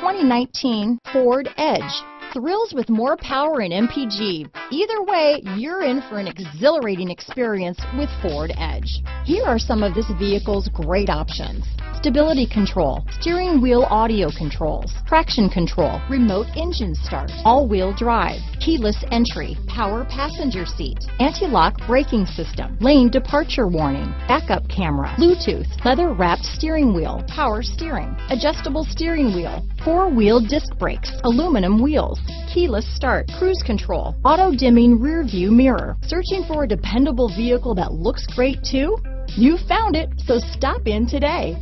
2019 Ford Edge. Thrills with more power and MPG. Either way, you're in for an exhilarating experience with Ford Edge. Here are some of this vehicle's great options. Stability control, steering wheel audio controls, traction control, remote engine start, all-wheel drive, keyless entry, power passenger seat, anti-lock braking system, lane departure warning, backup camera, Bluetooth, leather wrapped steering wheel, power steering, adjustable steering wheel, four-wheel disc brakes, aluminum wheels, keyless start, cruise control, auto dimming rear view mirror. Searching for a dependable vehicle that looks great too? You found it, so stop in today.